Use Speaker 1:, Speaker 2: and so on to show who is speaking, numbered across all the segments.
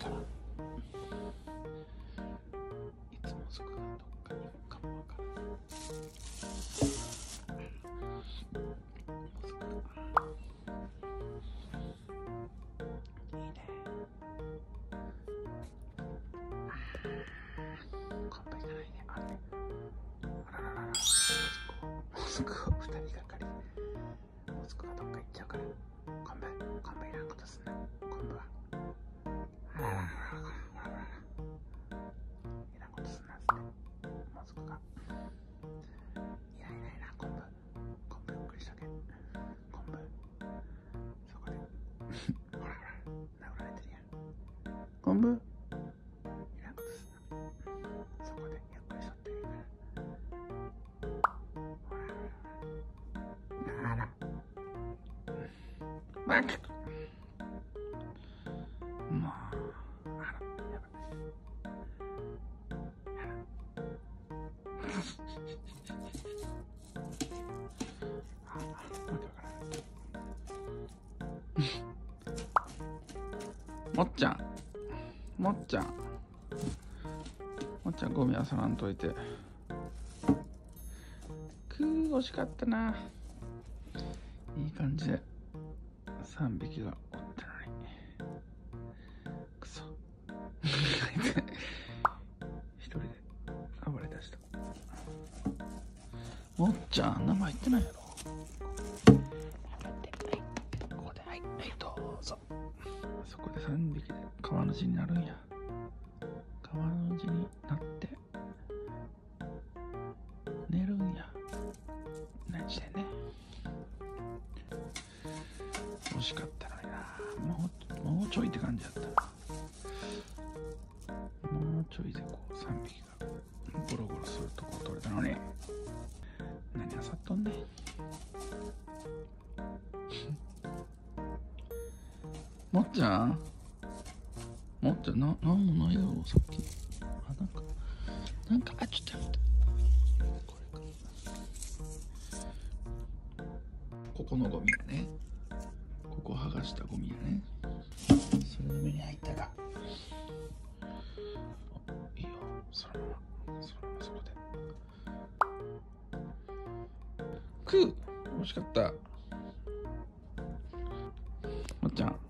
Speaker 1: いつもそこがどっかに行くかもわからないいいね乾杯ないねあれ人がかりはどっか行っちゃうから乾杯乾杯いらんことすんな今度は。あららららららえいことすんなっこくがいないいないな昆布昆布ゆっくりしとけ昆布そこでほら殴られてるやん昆布いらんことすんなそこでゆっくりしとっていいからほらあらもっちゃん。もっちゃん。もっちゃんゴミはさらんといて。くー惜しかったな。いい感じで。3匹がおったのにくそ。一人で暴れ出した。もっちゃん名前言ってないやろ。ここで。はいはいどうぞそこで3匹で川の字になるんや。川の字になって寝るんや。何してんね惜しかったのにな。もうもうちょいって感じだった。なもうちょいでこう3匹がゴロゴロするとこ取れたのに。何あさっとんねん。もっちゃん。もっちゃんななんもないよさっき。あなんかなんかあちょっと待って。これか。ここのゴミやね。ここ剥がしたゴミやね。それの目に入ったがおいいよ。そのまま。そのままそこで。くう。惜しかった。もっちゃん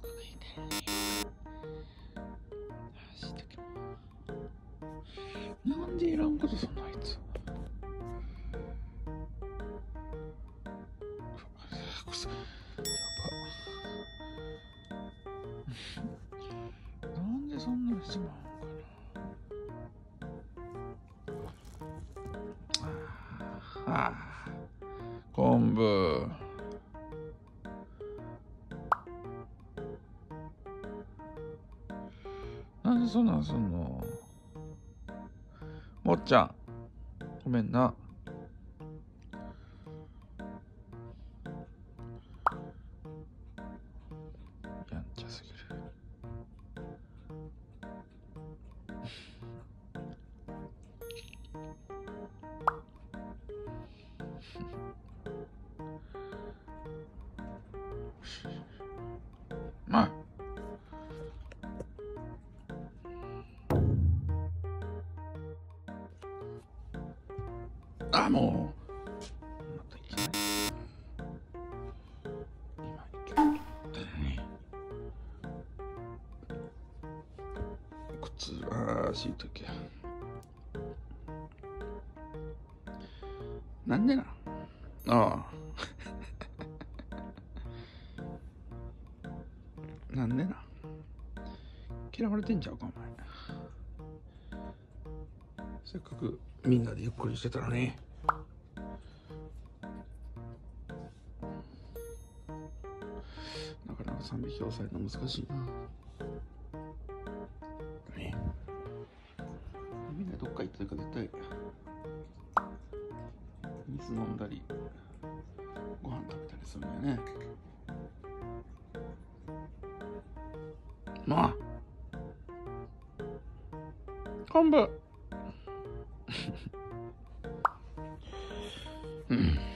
Speaker 1: かくモスクがいたのにあーしいたけもなんでいらんことすんのあいつうわくそやばなんでそんなにしまんかな昆布。そんなんすんの？もっちゃんごめんな。やんちゃすぎる。ま ああもう。またいけない。今いけない。ね靴ああしいときやなんでな。ああ。なんでな。嫌われてんちゃうかお前。せっかくみんなでゆっくりしてたのになかなか3匹抑えるの難しいな。ねみんなどっか行った時絶対、水飲んだり、ご飯食べたりするんだよね。うん。